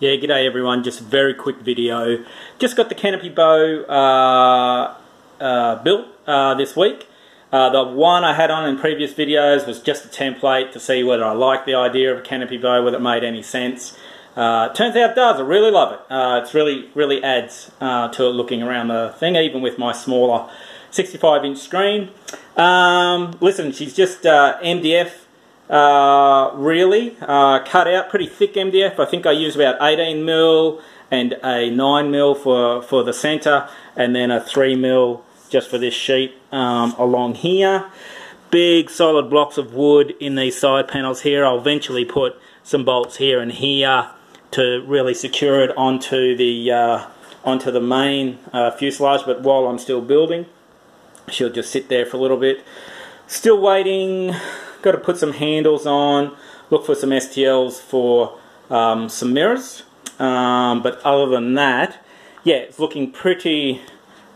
Yeah, g'day everyone. Just a very quick video. Just got the canopy bow uh, uh, built uh, this week. Uh, the one I had on in previous videos was just a template to see whether I liked the idea of a canopy bow, whether it made any sense. Uh, turns out it does. I really love it. Uh, it's really, really adds to looking around the thing, even with my smaller 65 inch screen. Um, listen, she's just MDF uh, really. Uh, cut out pretty thick MDF. I think I use about 18 mil and a 9 mil for, for the center and then a 3 mil just for this sheet um, along here. Big solid blocks of wood in these side panels here. I'll eventually put some bolts here and here to really secure it onto the uh, onto the main uh, fuselage but while I'm still building she'll just sit there for a little bit still waiting got to put some handles on, look for some STLs for um, some mirrors. Um, but other than that, yeah, it's looking pretty,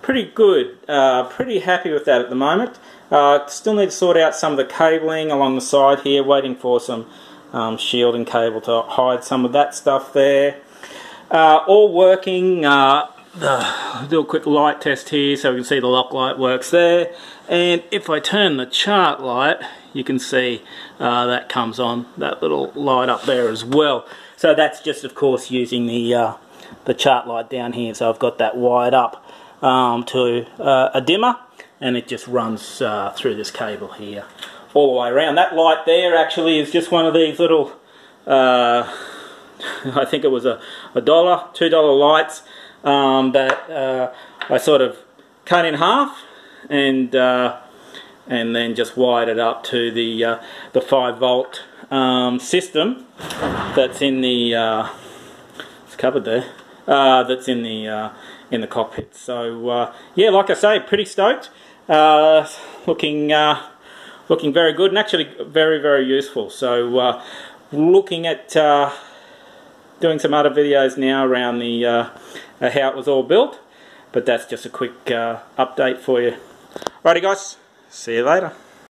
pretty good. Uh, pretty happy with that at the moment. Uh, still need to sort out some of the cabling along the side here, waiting for some um, shielding cable to hide some of that stuff there. Uh, all working. Uh, do a quick light test here so we can see the lock light works there. And if I turn the chart light, you can see uh, that comes on, that little light up there as well. So that's just of course using the, uh, the chart light down here. So I've got that wired up um, to uh, a dimmer and it just runs uh, through this cable here all the way around. That light there actually is just one of these little, uh, I think it was a, a dollar, two dollar lights um, that uh, I sort of cut in half and and then just wired it up to the uh, the 5 volt um, system that's in the uh, it's covered there uh, that's in the uh, in the cockpit. So uh, yeah like I say pretty stoked uh, looking looking very good and actually very very useful. So looking at doing some other videos now around the uh, how it was all built but that's just a quick uh, update for you. Righty guys, See you later.